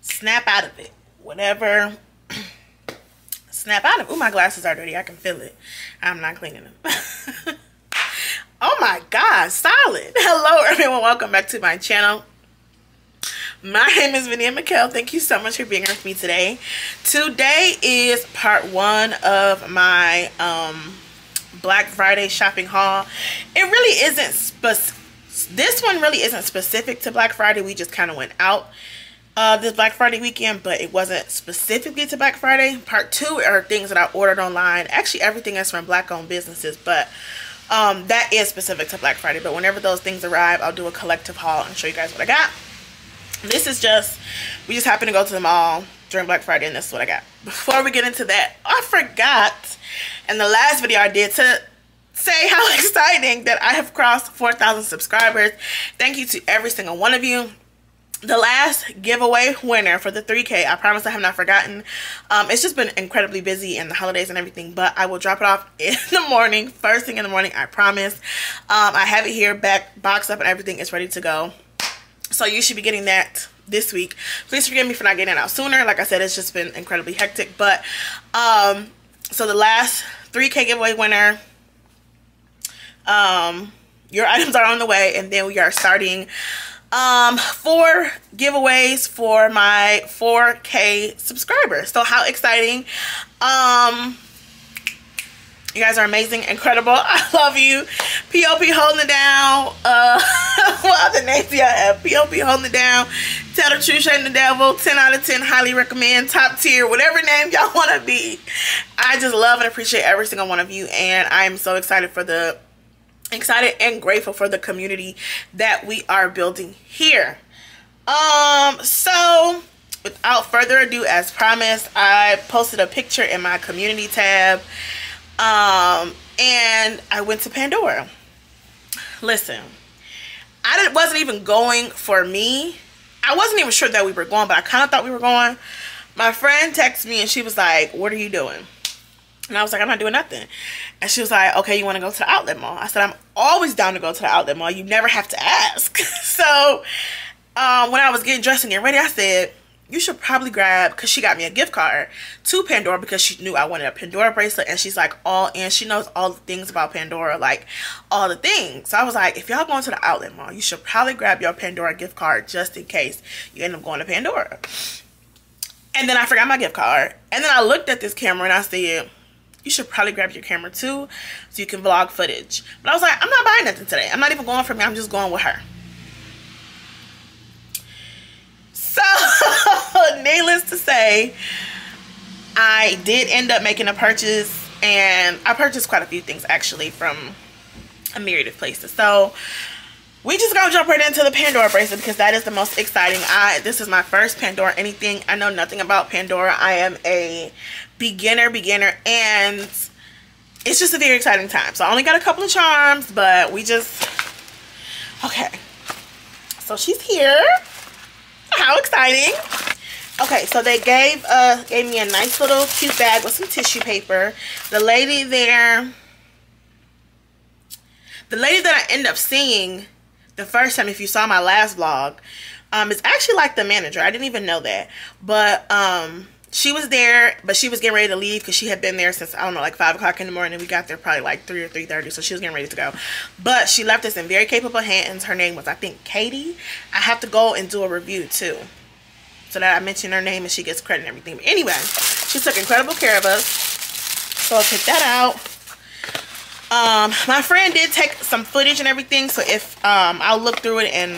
snap out of it. Whatever. snap out of it. Oh, my glasses are dirty. I can feel it. I'm not cleaning them. oh my God, solid. Hello, everyone. Welcome back to my channel. My name is Vania MicKelle. Thank you so much for being here with me today. Today is part one of my um, Black Friday shopping haul. It really isn't. This one really isn't specific to Black Friday. We just kind of went out uh, this Black Friday weekend, but it wasn't specifically to Black Friday. Part two are things that I ordered online. Actually, everything is from black-owned businesses, but um, that is specific to Black Friday. But whenever those things arrive, I'll do a collective haul and show you guys what I got. This is just, we just happened to go to the mall during Black Friday, and this is what I got. Before we get into that, I forgot in the last video I did to say how exciting that I have crossed 4,000 subscribers. Thank you to every single one of you the last giveaway winner for the 3k i promise i have not forgotten. Um, it's just been incredibly busy in the holidays and everything but i will drop it off in the morning first thing in the morning i promise. Um, i have it here back boxed up and everything is ready to go. So you should be getting that this week. Please forgive me for not getting it out sooner. Like i said it's just been incredibly hectic but um so the last 3k giveaway winner um your items are on the way and then we are starting um four giveaways for my 4k subscribers. So how exciting. Um you guys are amazing incredible. I love you. Pop holding it down. Uh what other names y'all have? Pop holding it down. Tell the truth shame the devil. 10 out of 10 highly recommend. Top tier whatever name y'all want to be. I just love and appreciate every single one of you and i am so excited for the excited and grateful for the community that we are building here. Um so without further ado as promised i posted a picture in my community tab um and i went to pandora. Listen i wasn't even going for me. I wasn't even sure that we were going but i kind of thought we were going. My friend texted me and she was like what are you doing and I was like, I'm not doing nothing. And she was like, okay, you want to go to the outlet mall? I said, I'm always down to go to the outlet mall. You never have to ask. so um, when I was getting dressed and getting ready, I said, you should probably grab, because she got me a gift card to Pandora because she knew I wanted a Pandora bracelet. And she's like, all in. She knows all the things about Pandora, like all the things. So I was like, if y'all going to the outlet mall, you should probably grab your Pandora gift card just in case you end up going to Pandora. And then I forgot my gift card. And then I looked at this camera and I said, you should probably grab your camera too so you can vlog footage. But I was like, I'm not buying nothing today. I'm not even going for me. I'm just going with her. So, needless to say, I did end up making a purchase and I purchased quite a few things actually from a myriad of places. So, we just gonna jump right into the Pandora bracelet because that is the most exciting. I This is my first Pandora anything. I know nothing about Pandora. I am a beginner beginner and it's just a very exciting time so i only got a couple of charms but we just okay so she's here how exciting okay so they gave uh gave me a nice little cute bag with some tissue paper the lady there the lady that i end up seeing the first time if you saw my last vlog um is actually like the manager i didn't even know that but um she was there, but she was getting ready to leave because she had been there since, I don't know, like 5 o'clock in the morning. We got there probably like 3 or 3.30, so she was getting ready to go. But she left us in very capable hands. Her name was, I think, Katie. I have to go and do a review, too. So that I mention her name and she gets credit and everything. But anyway, she took incredible care of us. So I'll take that out. Um, my friend did take some footage and everything, so if um, I'll look through it and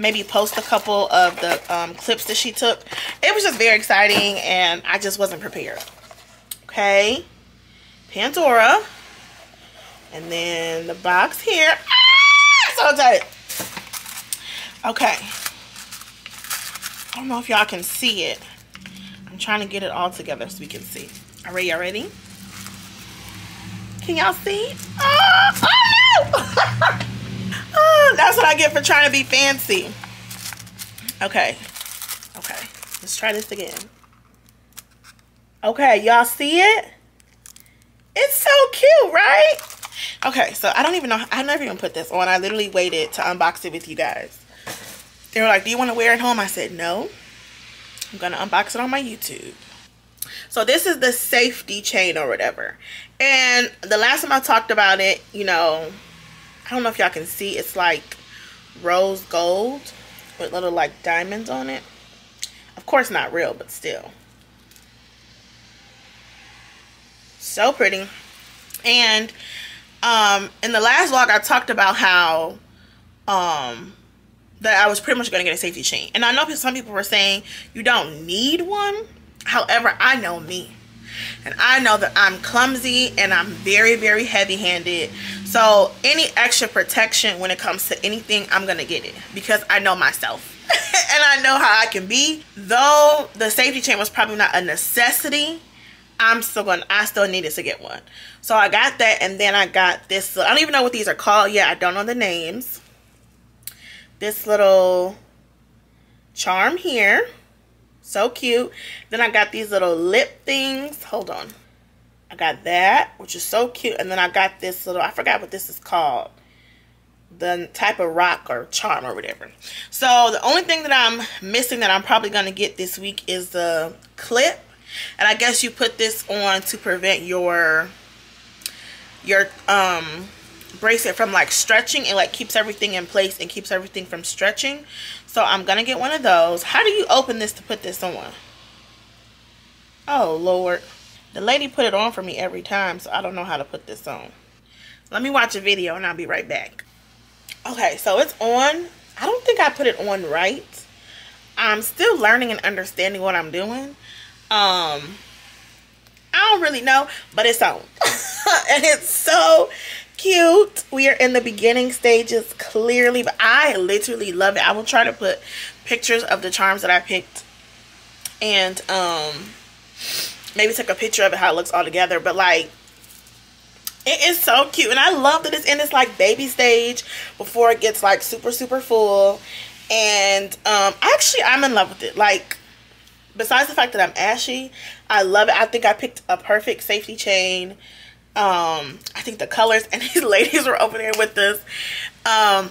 maybe post a couple of the um, clips that she took. It was just very exciting and I just wasn't prepared. Okay. Pandora. And then the box here. Ah! So tight. Okay. I don't know if y'all can see it. I'm trying to get it all together so we can see. All right, y'all ready? Can y'all see? Oh, oh no! Oh, that's what I get for trying to be fancy. Okay. Okay. Let's try this again. Okay, y'all see it? It's so cute, right? Okay, so I don't even know. I never even put this on. I literally waited to unbox it with you guys. They were like, do you want to wear it home? I said, no. I'm gonna unbox it on my YouTube. So this is the safety chain or whatever. And the last time I talked about it, you know, I don't know if y'all can see, it's like rose gold with little like diamonds on it. Of course not real, but still. So pretty. And um in the last vlog I talked about how um that I was pretty much going to get a safety chain. And I know some people were saying you don't need one. However, I know me. And I know that I'm clumsy and I'm very, very heavy handed. So any extra protection when it comes to anything, I'm going to get it because I know myself. and I know how I can be. Though the safety chain was probably not a necessity, I'm still going to I still needed to get one. So I got that and then I got this. I don't even know what these are called yet. I don't know the names. This little charm here. So cute. Then I got these little lip things. Hold on. I got that, which is so cute. And then I got this little, I forgot what this is called. The type of rock or charm or whatever. So the only thing that I'm missing that I'm probably going to get this week is the clip. And I guess you put this on to prevent your, your, um, bracelet from like stretching it like keeps everything in place and keeps everything from stretching so i'm gonna get one of those. How do you open this to put this on? Oh lord. The lady put it on for me every time so i don't know how to put this on. Let me watch a video and i'll be right back. Okay so it's on. I don't think i put it on right. I'm still learning and understanding what i'm doing. Um i don't really know but it's on. And it's so cute. We are in the beginning stages clearly, but I literally love it. I will try to put pictures of the charms that I picked and um maybe take a picture of it how it looks all together. But like it is so cute and I love that it's in this like baby stage before it gets like super super full and um actually I'm in love with it like besides the fact that I'm ashy I love it I think I picked a perfect safety chain um i think the colors and these ladies were over there with us. Um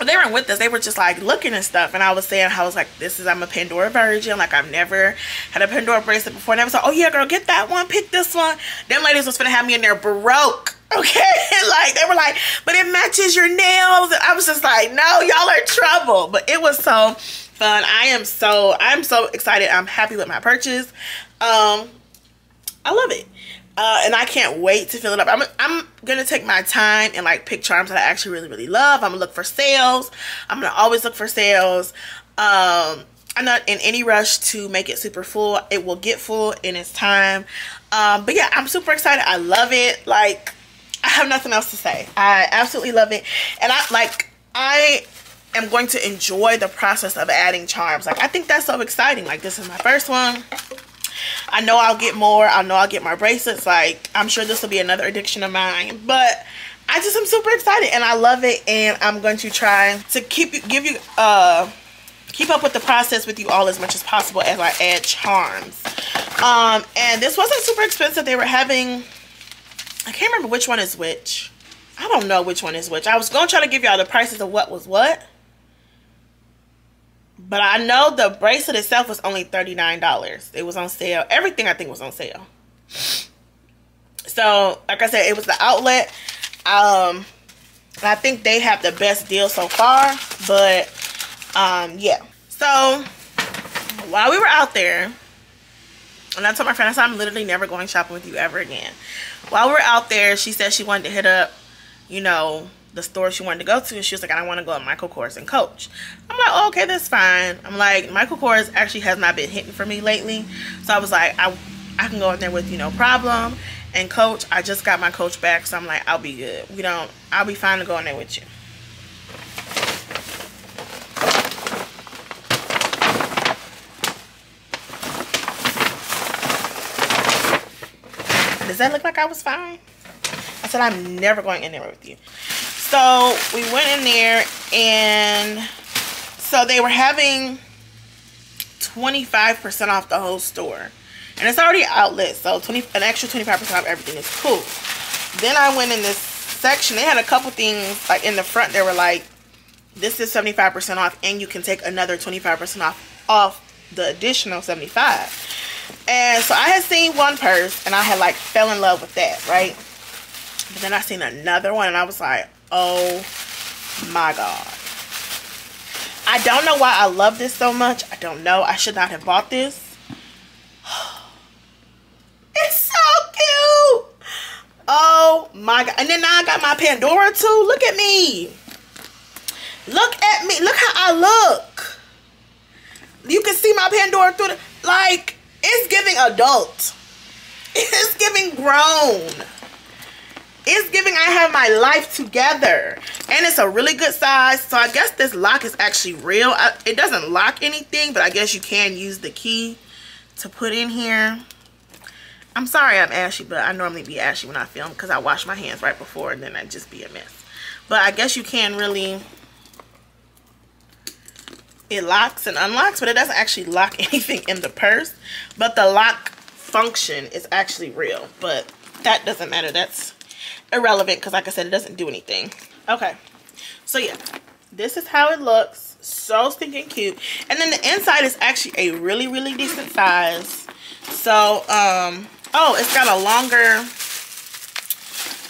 they weren't with us. They were just like looking and stuff. And i was saying i was like this is i'm a pandora virgin. Like i've never had a pandora bracelet before. And they was like oh yeah girl get that one. Pick this one. Them ladies was gonna have me in there broke okay? Like they were like but it matches your nails. I was just like no y'all are trouble. But it was so fun. I am so i'm so excited. I'm happy with my purchase. Um i love it uh, and I can't wait to fill it up. I'm, I'm gonna take my time and like pick charms that I actually really really love. I'm gonna look for sales. I'm gonna always look for sales. Um, I'm not in any rush to make it super full. It will get full in its time. Um, but yeah, I'm super excited. I love it. Like I have nothing else to say. I absolutely love it, and I like I am going to enjoy the process of adding charms. Like I think that's so exciting. Like this is my first one. I know I'll get more. I know I'll get my bracelets. Like, I'm sure this will be another addiction of mine. But I just am super excited and I love it. And I'm going to try to keep you, give you, uh, keep up with the process with you all as much as possible as I add charms. Um, and this wasn't super expensive. They were having, I can't remember which one is which. I don't know which one is which. I was going to try to give y'all the prices of what was what. But I know the bracelet itself was only $39. It was on sale. Everything I think was on sale. So, like I said, it was the outlet. Um, I think they have the best deal so far. But, um, yeah. So, while we were out there, and I told my friend, I said, I'm literally never going shopping with you ever again. While we were out there, she said she wanted to hit up, you know, the store she wanted to go to and she was like I don't want to go to Michael Kors and Coach. I'm like oh, okay that's fine. I'm like Michael Kors actually has not been hitting for me lately. So I was like I, I can go in there with you no problem and Coach. I just got my Coach back so I'm like I'll be good. We don't I'll be fine to go in there with you. Does that look like I was fine? I said, I'm never going in there with you. So we went in there and so they were having 25% off the whole store. And it's already outlet, so 20 an extra 25% off everything is cool. Then I went in this section. They had a couple things like in the front they were like this is 75% off and you can take another 25% off off the additional 75 and so I had seen one purse and I had like fell in love with that right but then I seen another one and I was like oh my god. I don't know why I love this so much. I don't know. I should not have bought this. It's so cute. Oh my god. And then now I got my Pandora too. Look at me. Look at me. Look how I look. You can see my Pandora through the like it's giving adult. It's giving grown it's giving I have my life together. And it's a really good size. So I guess this lock is actually real. I, it doesn't lock anything but I guess you can use the key to put in here. I'm sorry I'm ashy but I normally be ashy when I film because I wash my hands right before and then I just be a mess. But I guess you can really it locks and unlocks but it doesn't actually lock anything in the purse. But the lock function is actually real but that doesn't matter. That's irrelevant because like I said, it doesn't do anything. Okay, so yeah, this is how it looks. So stinking cute. And then the inside is actually a really, really decent size. So, um, oh, it's got a longer,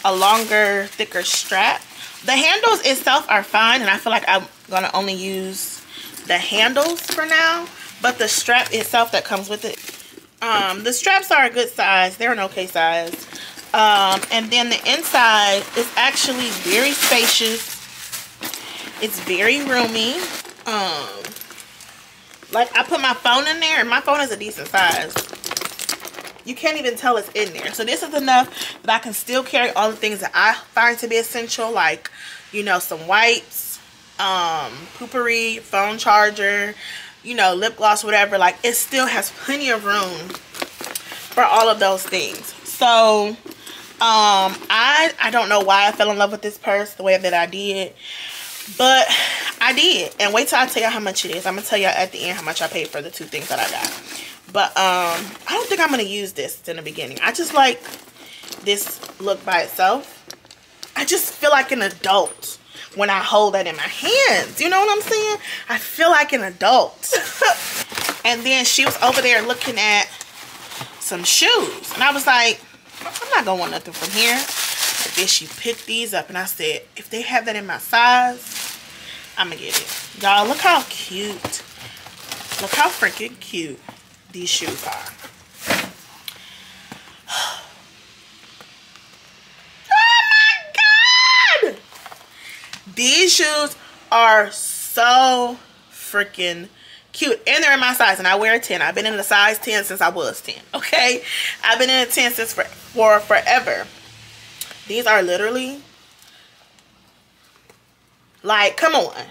a longer, thicker strap. The handles itself are fine, and I feel like I'm gonna only use the handles for now. But the strap itself that comes with it, um, the straps are a good size. They're an okay size. Um, and then the inside is actually very spacious. It's very roomy. Um, like I put my phone in there and my phone is a decent size. You can't even tell it's in there. So this is enough that I can still carry all the things that I find to be essential. Like, you know, some wipes, um, Poo-Pourri, phone charger, you know, lip gloss, whatever. Like it still has plenty of room for all of those things. So um, I, I don't know why I fell in love with this purse the way that I did. But I did. And wait till I tell you how much it is. I'm going to tell you at the end how much I paid for the two things that I got. But um, I don't think I'm going to use this in the beginning. I just like this look by itself. I just feel like an adult when I hold that in my hands. You know what I'm saying? I feel like an adult. and then she was over there looking at some shoes. And I was like, I'm not gonna want nothing from here. But then she picked these up and I said, if they have that in my size, I'm gonna get it. Y'all, look how cute. Look how freaking cute these shoes are. Oh my god! These shoes are so freaking cute and they're in my size and I wear a 10 I've been in a size 10 since I was 10 okay? I've been in a 10 since for, for forever. These are literally like come on.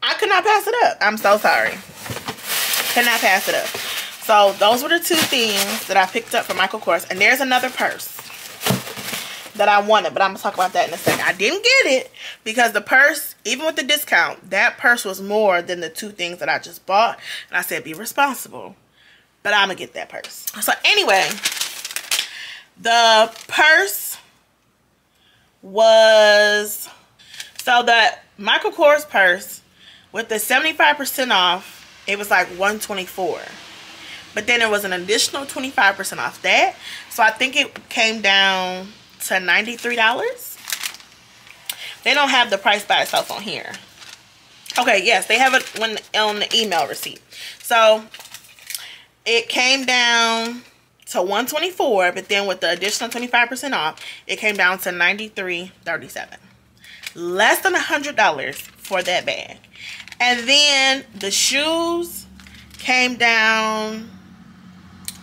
I could not pass it up. I'm so sorry. Cannot pass it up. So those were the two things that I picked up from Michael Kors and there's another purse that I wanted, but I'm gonna talk about that in a second. I didn't get it because the purse, even with the discount, that purse was more than the two things that I just bought. And I said, be responsible. But I'm gonna get that purse. So anyway, the purse was so that Michael Kors purse with the 75% off, it was like 124 but then it was an additional 25% off that so I think it came down to $93. They don't have the price by itself on here. Okay, yes, they have it when on the email receipt. So it came down to 124 but then with the additional 25% off, it came down to 93.37. Less than a $100 for that bag. And then the shoes came down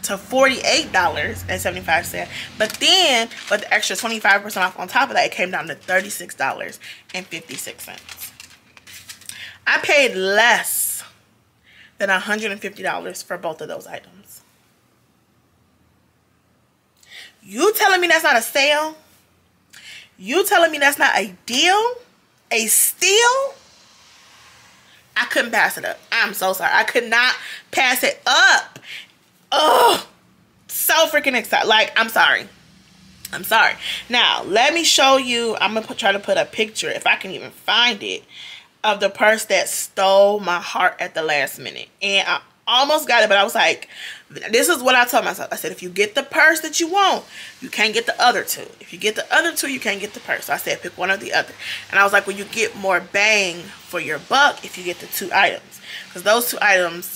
to $48.75. But then, with the extra 25% off on top of that, it came down to $36.56. I paid less than $150 for both of those items. You telling me that's not a sale? You telling me that's not a deal? A steal? I couldn't pass it up. I'm so sorry. I could not pass it up oh, so freaking excited. Like, I'm sorry. I'm sorry. Now, let me show you. I'm going to try to put a picture, if I can even find it, of the purse that stole my heart at the last minute. And I almost got it, but I was like, this is what I told myself. I said, if you get the purse that you want, you can't get the other two. If you get the other two, you can't get the purse. So I said, pick one or the other. And I was like, well, you get more bang for your buck if you get the two items. Because those two items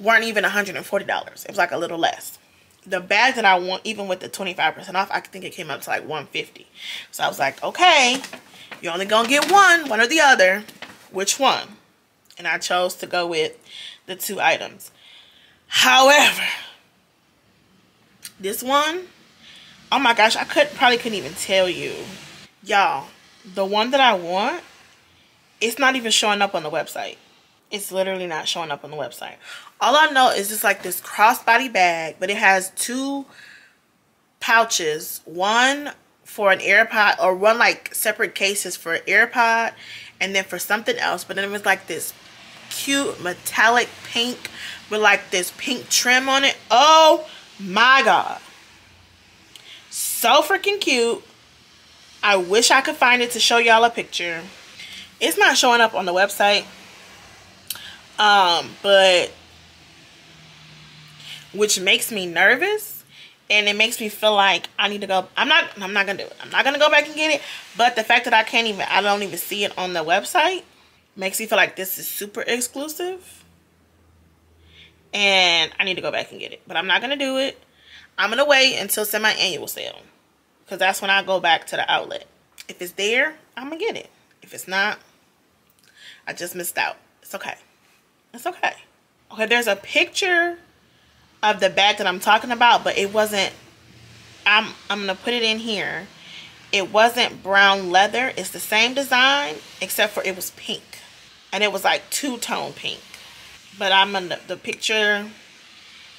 weren't even $140. It was like a little less. The bag that I want, even with the 25% off, I think it came up to like 150 So I was like, okay, you're only going to get one, one or the other. Which one? And I chose to go with the two items. However, this one, oh my gosh, I could probably couldn't even tell you. Y'all, the one that I want, it's not even showing up on the website. It's literally not showing up on the website. All I know is just like this crossbody bag, but it has two pouches. One for an AirPod or one like separate cases for AirPod and then for something else. But then it was like this cute metallic pink with like this pink trim on it. Oh my god. So freaking cute. I wish I could find it to show y'all a picture. It's not showing up on the website. Um, but which makes me nervous and it makes me feel like I need to go I'm not I'm not gonna do it. I'm not gonna go back and get it but the fact that I can't even I don't even see it on the website makes me feel like this is super exclusive and I need to go back and get it but I'm not gonna do it. I'm gonna wait until semi-annual sale because that's when I go back to the outlet. If it's there I'm gonna get it. If it's not I just missed out. It's okay. It's okay. Okay there's a picture of the bag that I'm talking about but it wasn't I'm I'm gonna put it in here. It wasn't brown leather. It's the same design except for it was pink. And it was like two-tone pink. But I'm gonna the picture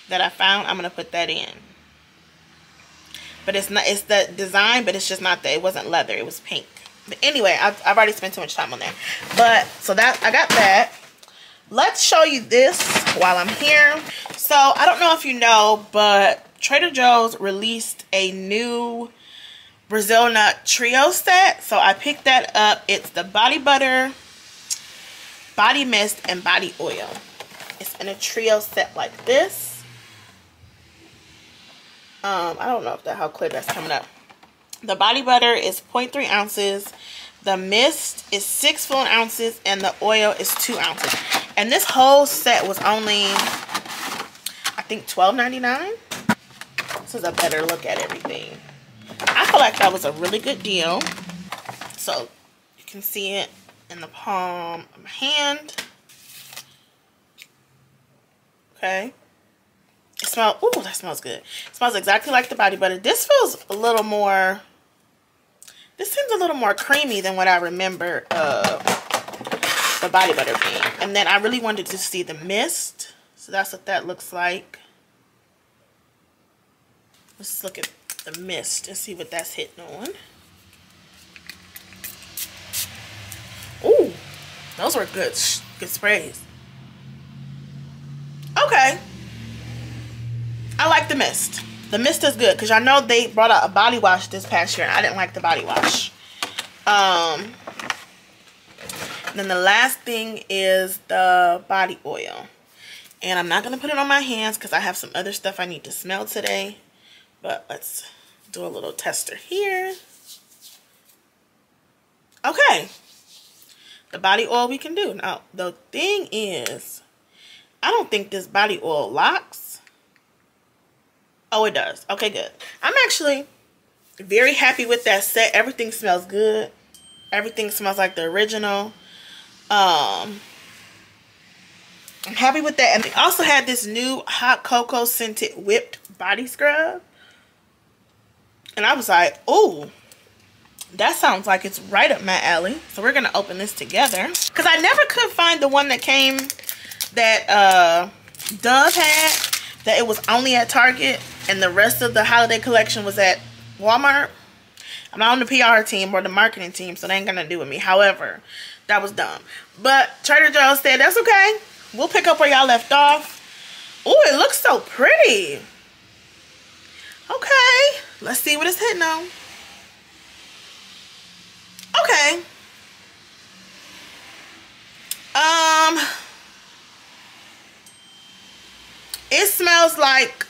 that I found I'm gonna put that in. But it's not it's the design but it's just not that it wasn't leather it was pink. But anyway I've, I've already spent too much time on that but so that I got that let's show you this while I'm here so I don't know if you know but Trader Joe's released a new Brazil nut trio set so I picked that up it's the body butter body mist, and body oil. It's in a trio set like this. Um, I don't know if that how clear that's coming up. The body butter is 0.3 ounces. The mist is 6 full ounces. And the oil is 2 ounces. And this whole set was only, I think, $12.99. This is a better look at everything. I feel like that was a really good deal. So, you can see it in the palm of my hand. Okay. It smells, ooh, that smells good. It smells exactly like the body butter. This feels a little more, this seems a little more creamy than what I remember uh, the body butter being. And then I really wanted to see the mist. So that's what that looks like. Let's look at the mist and see what that's hitting on. Ooh, those were good, good sprays. Okay. I like the mist. The mist is good because I know they brought out a body wash this past year and I didn't like the body wash. Um, then the last thing is the body oil. And I'm not going to put it on my hands because I have some other stuff I need to smell today. But let's do a little tester here. Okay the body oil we can do. Now, the thing is, I don't think this body oil locks. Oh, it does. Okay, good. I'm actually very happy with that set. Everything smells good. Everything smells like the original. Um, I'm happy with that. And they also had this new hot cocoa scented whipped body scrub. And I was like, oh, that sounds like it's right up my alley. So we're going to open this together. Because I never could find the one that came that uh, Dove had. That it was only at Target. And the rest of the holiday collection was at Walmart. I'm not on the PR team or the marketing team. So they ain't going to do with me. However, that was dumb. But Trader Joe's said, that's okay. We'll pick up where y'all left off. Oh, it looks so pretty. Okay. Let's see what it's hitting on. Okay. Um, it smells like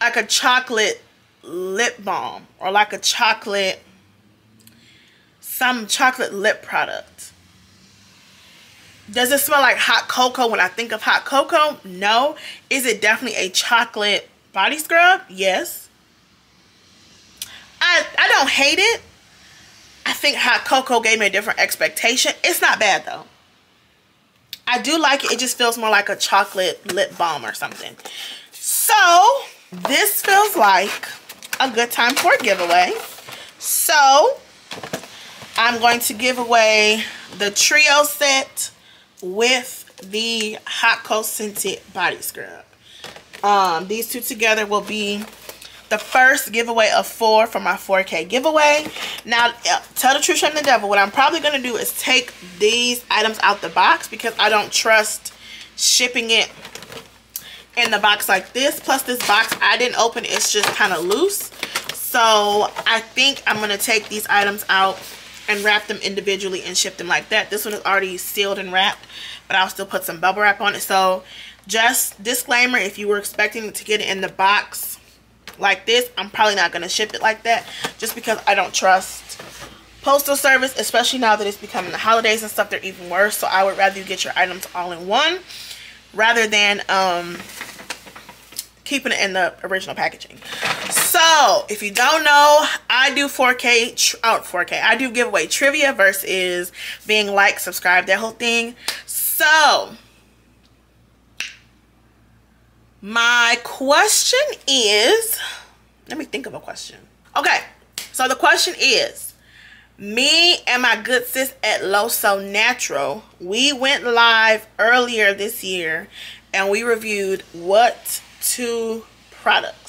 like a chocolate lip balm or like a chocolate some chocolate lip product. Does it smell like hot cocoa when I think of hot cocoa? No. Is it definitely a chocolate body scrub? Yes. I, I don't hate it. I think hot cocoa gave me a different expectation. It's not bad though. I do like it. It just feels more like a chocolate lip balm or something. So, this feels like a good time for a giveaway. So, I'm going to give away the trio set with the Hot Cocoa Scented Body Scrub. Um, these two together will be the first giveaway of four for my 4K giveaway. Now, uh, tell the truth, shame the devil. What I'm probably going to do is take these items out the box because I don't trust shipping it in the box like this. Plus, this box I didn't open. It's just kind of loose. So, I think I'm going to take these items out and wrap them individually and ship them like that. This one is already sealed and wrapped, but I'll still put some bubble wrap on it. So, just disclaimer, if you were expecting to get it in the box like this, I'm probably not going to ship it like that just because I don't trust postal service, especially now that it's becoming the holidays and stuff, they're even worse. So I would rather you get your items all in one rather than um, keeping it in the original packaging. So, if you don't know, I do 4K, out oh, 4K, I do giveaway trivia versus being like, subscribe, that whole thing. So, my question is, let me think of a question. Okay, so the question is, me and my good sis at Loso Natural, we went live earlier this year and we reviewed what two products.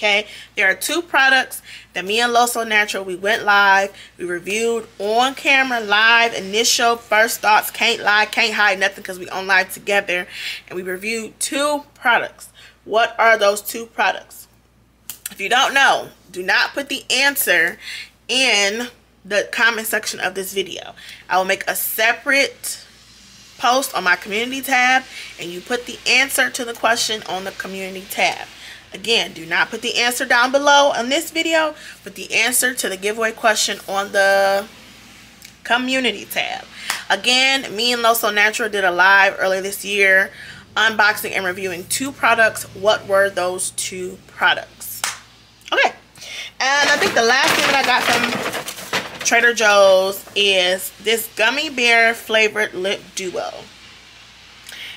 Okay, there are two products that me and Loso Natural, we went live, we reviewed on camera, live, initial, first thoughts, can't lie, can't hide nothing because we on live together. And we reviewed two products. What are those two products? If you don't know, do not put the answer in the comment section of this video. I will make a separate post on my community tab and you put the answer to the question on the community tab. Again, do not put the answer down below on this video, but the answer to the giveaway question on the community tab. Again, me and Loso Natural did a live earlier this year unboxing and reviewing two products. What were those two products? Okay, and I think the last thing that I got from Trader Joe's is this gummy bear flavored lip duo.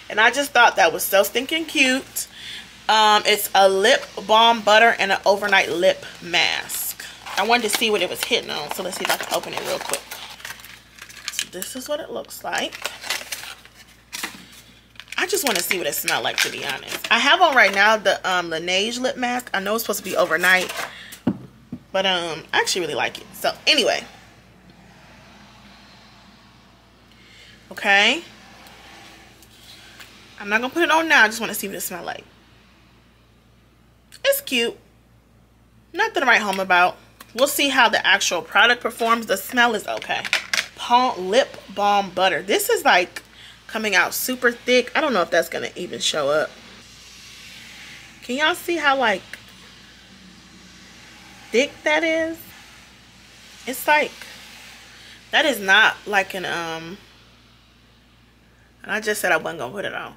And I just thought that was so stinking cute. Um, it's a lip balm butter and an overnight lip mask. I wanted to see what it was hitting on, so let's see if I can open it real quick. So this is what it looks like. I just want to see what it smells like, to be honest. I have on right now the um, Laneige lip mask. I know it's supposed to be overnight, but um, I actually really like it. So anyway. Okay. I'm not going to put it on now. I just want to see what it smells like. It's cute. Nothing to write home about. We'll see how the actual product performs. The smell is okay. Palm Lip Balm Butter. This is like coming out super thick. I don't know if that's going to even show up. Can y'all see how like thick that is? It's like, that is not like an, um, and I just said I wasn't going to put it on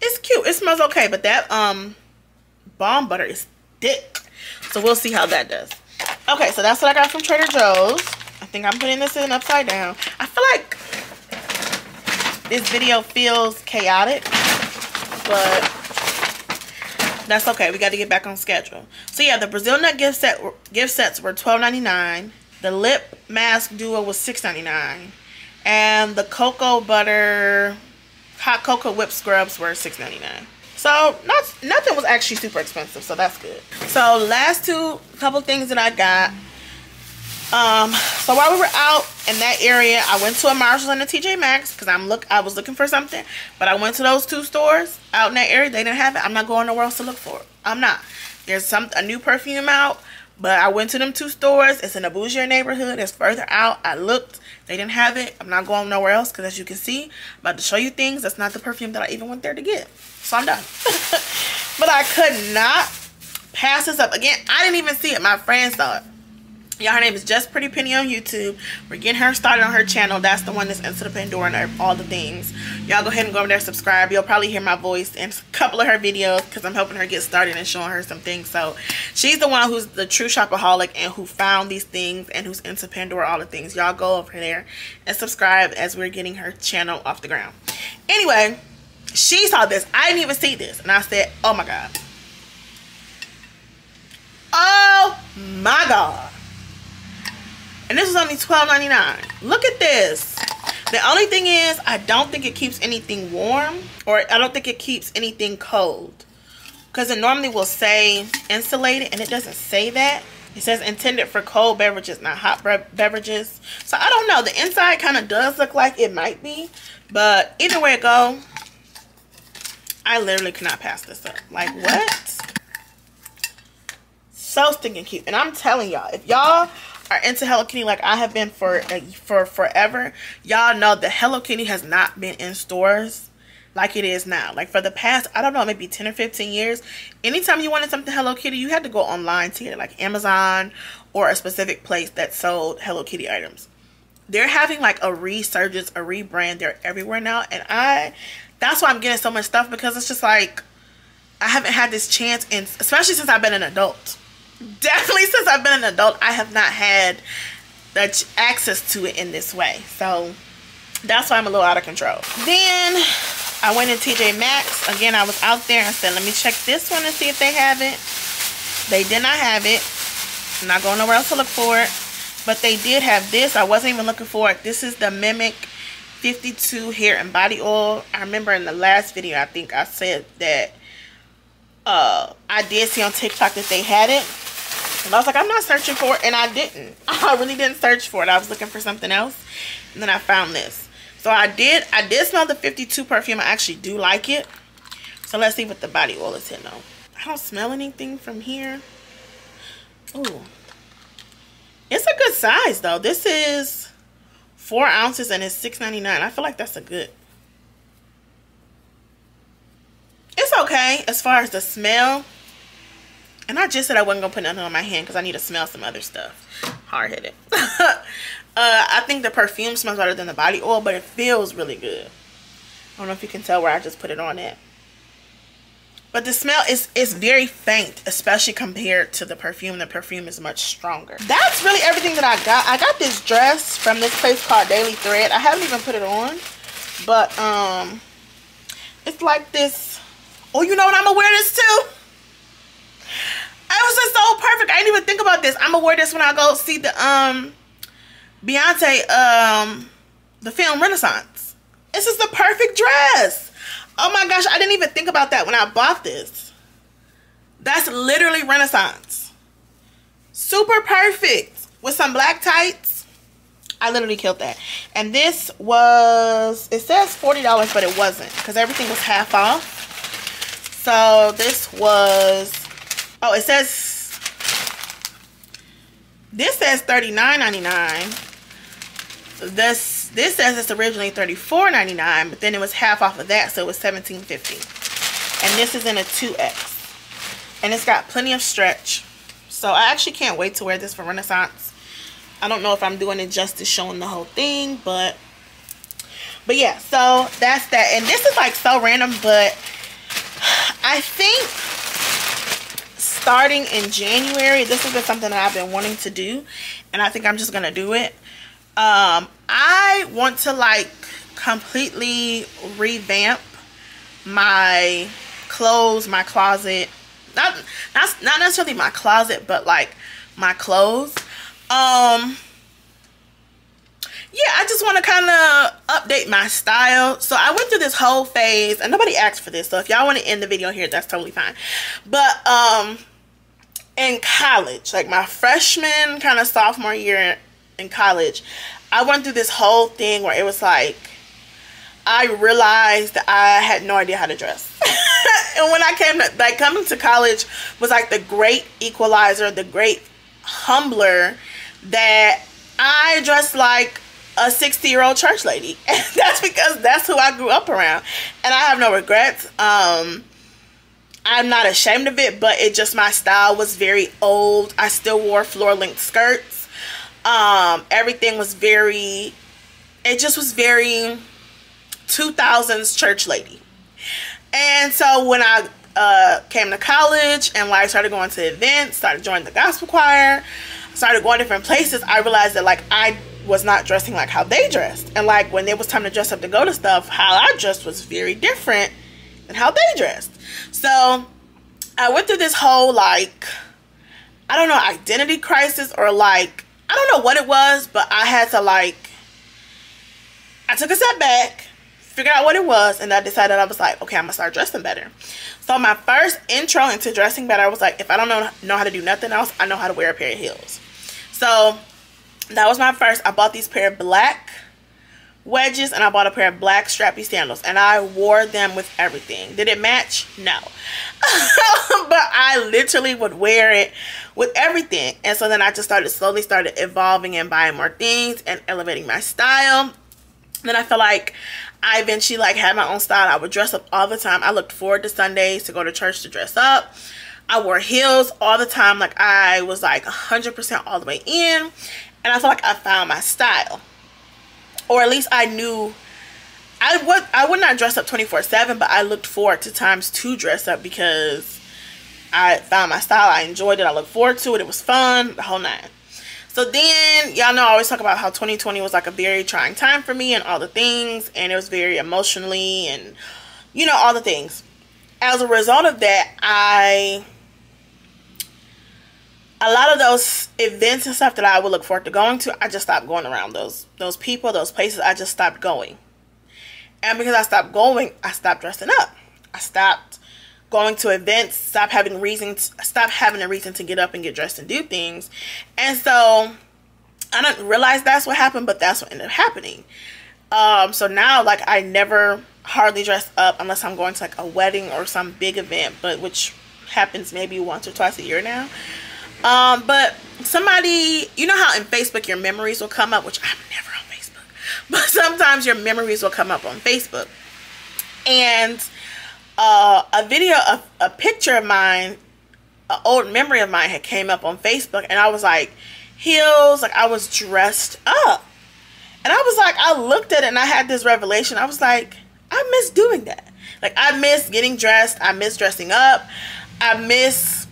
it's cute. It smells okay, but that um balm butter is thick. So we'll see how that does. Okay, so that's what I got from Trader Joe's. I think I'm putting this in upside down. I feel like this video feels chaotic, but that's okay. We got to get back on schedule. So yeah, the Brazil nut gift set gift sets were $12.99. The lip mask duo was $6.99. And the cocoa butter hot cocoa whip scrubs were $6.99. So not nothing was actually super expensive, so that's good. So last two couple things that I got. Um, so while we were out in that area, I went to a Marshall and a TJ Maxx because I'm look I was looking for something, but I went to those two stores out in that area. They didn't have it. I'm not going nowhere else to look for it. I'm not. There's some a new perfume out, but I went to them two stores. It's in a bougie neighborhood. It's further out. I looked. They didn't have it. I'm not going nowhere else because as you can see, I'm about to show you things. That's not the perfume that I even went there to get. So I'm done. but I could not pass this up. Again, I didn't even see it. My friend saw it. Y'all, her name is Just Pretty Penny on YouTube. We're getting her started on her channel. That's the one that's into the Pandora and all the things. Y'all go ahead and go over there subscribe. You'll probably hear my voice in a couple of her videos because I'm helping her get started and showing her some things. So she's the one who's the true shopaholic and who found these things and who's into Pandora, all the things. Y'all go over there and subscribe as we're getting her channel off the ground. Anyway, she saw this. I didn't even see this. And I said, oh my God. Oh my God and this is only $12.99. Look at this. The only thing is, I don't think it keeps anything warm. Or I don't think it keeps anything cold. Because it normally will say insulated. And it doesn't say that. It says intended for cold beverages, not hot beverages. So I don't know. The inside kind of does look like it might be. But either way it go, I literally cannot pass this up. Like what? So stinking cute. And I'm telling y'all, if y'all are into Hello Kitty like I have been for uh, for forever, y'all know that Hello Kitty has not been in stores like it is now. Like for the past, I don't know, maybe 10 or 15 years, anytime you wanted something Hello Kitty, you had to go online to get it, like Amazon or a specific place that sold Hello Kitty items. They're having like a resurgence, a rebrand. They're everywhere now. And I, that's why I'm getting so much stuff because it's just like, I haven't had this chance, in, especially since I've been an adult definitely since I've been an adult, I have not had the access to it in this way. So that's why I'm a little out of control. Then I went in TJ Maxx. Again, I was out there and said, let me check this one and see if they have it. They did not have it. I'm not going nowhere else to look for it. But they did have this. I wasn't even looking for it. This is the Mimic 52 Hair and Body Oil. I remember in the last video, I think I said that uh, I did see on TikTok that they had it. And I was like, I'm not searching for it. And I didn't. I really didn't search for it. I was looking for something else. And then I found this. So I did, I did smell the 52 perfume. I actually do like it. So let's see what the body oil is in though. I don't smell anything from here. Ooh. It's a good size though. This is four ounces and it's $6.99. I feel like that's a good. It's okay as far as the smell. And I just said I wasn't going to put nothing on my hand because I need to smell some other stuff. Hard-headed. uh, I think the perfume smells better than the body oil, but it feels really good. I don't know if you can tell where I just put it on it. But the smell is, is very faint, especially compared to the perfume. The perfume is much stronger. That's really everything that I got. I got this dress from this place called Daily Thread. I haven't even put it on. But um, it's like this. Oh, you know what? I'm going to wear this too. It was just so perfect. I didn't even think about this. I'm gonna wear this when I go see the um Beyonce um the film Renaissance. This is the perfect dress. Oh my gosh, I didn't even think about that when I bought this. That's literally Renaissance. Super perfect with some black tights. I literally killed that. And this was, it says $40, but it wasn't because everything was half off. So this was Oh, it says this says $39.99. This this says it's originally $34.99, but then it was half off of that, so it was $17.50. And this is in a 2X. And it's got plenty of stretch. So I actually can't wait to wear this for Renaissance. I don't know if I'm doing it justice showing the whole thing, but but yeah, so that's that. And this is like so random, but I think starting in January, this has been something that I've been wanting to do. And I think I'm just going to do it. Um, I want to like completely revamp my clothes, my closet. Not, not, not necessarily my closet, but like my clothes. Um, yeah, I just want to kind of update my style. So I went through this whole phase, and nobody asked for this. So if y'all want to end the video here, that's totally fine. But um, in college, like my freshman kind of sophomore year in college, I went through this whole thing where it was like I realized that I had no idea how to dress. and when I came to like coming to college was like the great equalizer, the great humbler that I dressed like a 60 year old church lady. And that's because that's who I grew up around. And I have no regrets. Um, I'm not ashamed of it, but it just my style was very old. I still wore floor length skirts. Um, everything was very, it just was very 2000s church lady. And so when I uh, came to college and like started going to events, started joining the gospel choir, started going different places, I realized that like I was not dressing like how they dressed. And like when it was time to dress up to go to stuff, how I dressed was very different than how they dressed. So I went through this whole like I don't know identity crisis or like I don't know what it was, but I had to like I took a step back, figured out what it was, and I decided I was like, okay, I'm gonna start dressing better. So my first intro into dressing better, I was like, if I don't know know how to do nothing else, I know how to wear a pair of heels. So that was my first. I bought these pair of black wedges and I bought a pair of black strappy sandals and I wore them with everything. Did it match? No. but I literally would wear it with everything. And so then I just started slowly started evolving and buying more things and elevating my style. Then I felt like I eventually like had my own style. I would dress up all the time. I looked forward to Sundays to go to church to dress up. I wore heels all the time. Like I was like 100% all the way in. And I felt like I found my style or at least I knew I would I would not dress up 24/7, but I looked forward to times to dress up because I found my style. I enjoyed it. I looked forward to it. It was fun, the whole nine. So then, y'all know I always talk about how 2020 was like a very trying time for me and all the things, and it was very emotionally and you know all the things. As a result of that, I a lot of those events and stuff that I would look forward to going to, I just stopped going around those those people, those places. I just stopped going. And because I stopped going, I stopped dressing up. I stopped going to events, stop having reasons, stop having a reason to get up and get dressed and do things. And so I didn't realize that's what happened, but that's what ended up happening. Um, so now like I never hardly dress up unless I'm going to like a wedding or some big event, but which happens maybe once or twice a year now. Um, but somebody, you know how in Facebook your memories will come up, which I'm never on Facebook, but sometimes your memories will come up on Facebook. And uh, a video, a, a picture of mine, an old memory of mine had came up on Facebook, and I was like, heels, like I was dressed up. And I was like, I looked at it and I had this revelation. I was like, I miss doing that. Like I miss getting dressed. I miss dressing up. I miss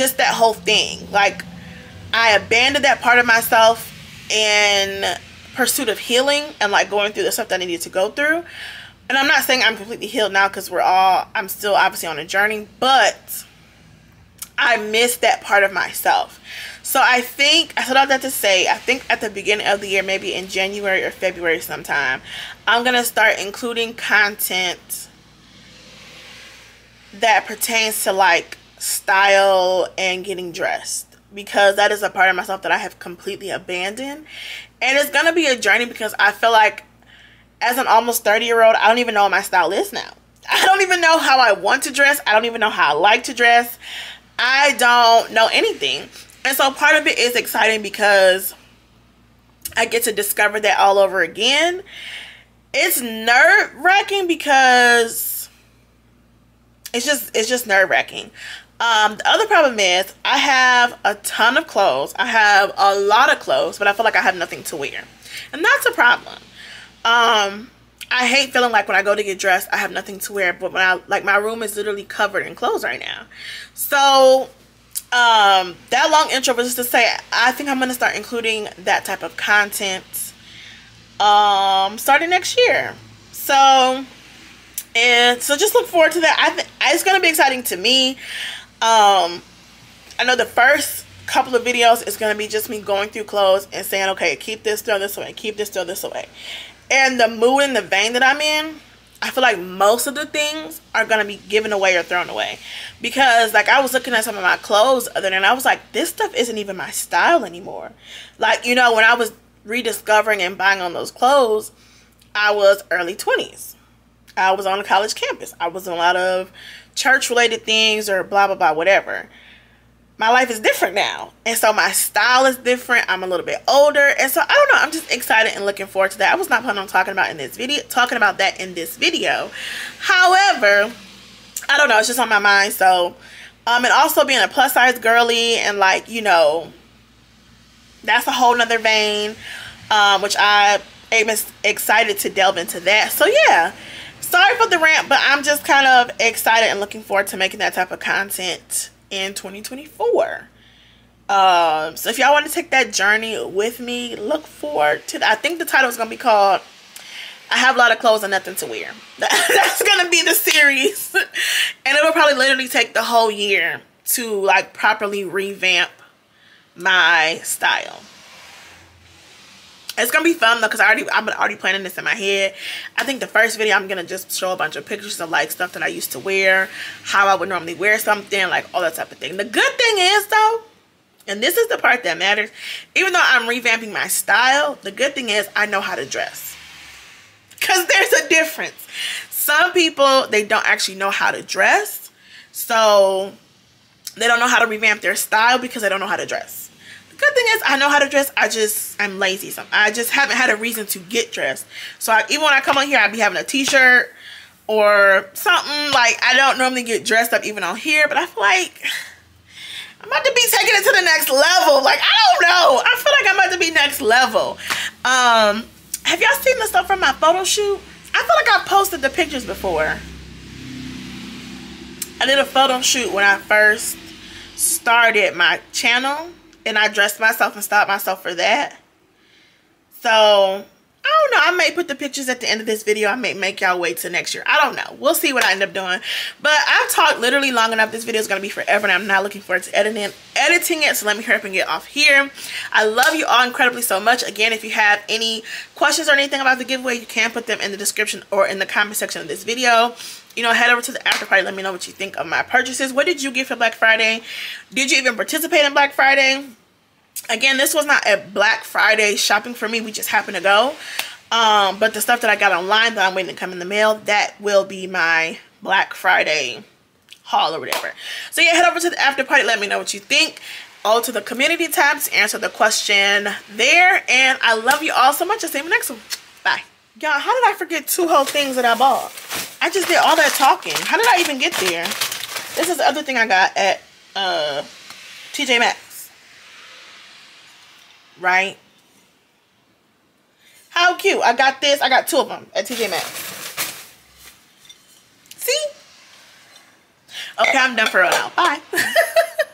just that whole thing. Like I abandoned that part of myself in pursuit of healing and like going through the stuff that I needed to go through. And I'm not saying I'm completely healed now because we're all I'm still obviously on a journey, but I missed that part of myself. So I think I said all that to say I think at the beginning of the year, maybe in January or February sometime, I'm gonna start including content that pertains to like style and getting dressed because that is a part of myself that I have completely abandoned. And it's going to be a journey because I feel like as an almost 30 year old, I don't even know what my style is now. I don't even know how I want to dress. I don't even know how I like to dress. I don't know anything. And so part of it is exciting because I get to discover that all over again. It's nerve wracking because it's just it's just nerve wracking. Um, the other problem is I have a ton of clothes. I have a lot of clothes, but I feel like I have nothing to wear. And that's a problem. Um, I hate feeling like when I go to get dressed, I have nothing to wear. But when I, like my room is literally covered in clothes right now. So, um, that long intro was just to say, I think I'm going to start including that type of content, um, starting next year. So, and so just look forward to that. I think it's going to be exciting to me. Um, I know the first couple of videos is going to be just me going through clothes and saying, okay, keep this, throw this away, keep this, throw this away. And the mood and the vein that I'm in, I feel like most of the things are going to be given away or thrown away. Because, like, I was looking at some of my clothes other than I was like, this stuff isn't even my style anymore. Like, you know, when I was rediscovering and buying on those clothes, I was early 20s. I was on a college campus. I was in a lot of church related things or blah blah blah whatever my life is different now. And so my style is different. I'm a little bit older. And so I don't know. I'm just excited and looking forward to that. I was not planning on talking about in this video, talking about that in this video. However, I don't know. It's just on my mind. So, um, and also being a plus size girly and like, you know, that's a whole nother vein, um, which I am excited to delve into that. So yeah, sorry for the rant, but I'm just kind of excited and looking forward to making that type of content in 2024. Um, so if y'all want to take that journey with me, look forward to that. I think the title is going to be called I have a lot of clothes and nothing to wear. That's going to be the series. and it will probably literally take the whole year to like properly revamp my style. It's gonna be fun though because I already I'm already planning this in my head. I think the first video I'm gonna just show a bunch of pictures of like stuff that I used to wear, how I would normally wear something, like all that type of thing. The good thing is though, and this is the part that matters, even though I'm revamping my style, the good thing is I know how to dress. Cause there's a difference. Some people they don't actually know how to dress, so they don't know how to revamp their style because they don't know how to dress good thing is I know how to dress. I just, I'm lazy. So I just haven't had a reason to get dressed. So I, even when I come on here, I'd be having a t-shirt or something. Like, I don't normally get dressed up even on here. But I feel like I'm about to be taking it to the next level. Like, I don't know. I feel like I'm about to be next level. Um, have y'all seen the stuff from my photo shoot? I feel like I've posted the pictures before. I did a photo shoot when I first started my channel and I dressed myself and styled myself for that. So, I don't know. I may put the pictures at the end of this video. I may make y'all wait till next year. I don't know. We'll see what I end up doing. But I've talked literally long enough. This video is going to be forever and I'm not looking forward to editing, editing it. So let me hurry up and get off here. I love you all incredibly so much. Again, if you have any questions or anything about the giveaway, you can put them in the description or in the comment section of this video you know head over to the after party let me know what you think of my purchases. What did you get for black friday? Did you even participate in black friday? Again this was not a black friday shopping for me. We just happened to go. Um but the stuff that i got online that i'm waiting to come in the mail that will be my black friday haul or whatever. So yeah head over to the after party let me know what you think. All to the community tabs answer the question there. And i love you all so much. I'll see you next one y'all how did i forget two whole things that i bought I just did all that talking. How did I even get there? This is the other thing I got at uh, TJ Maxx. Right? How cute. I got this. I got two of them at TJ Maxx. See? Okay, I'm done for real now. Bye.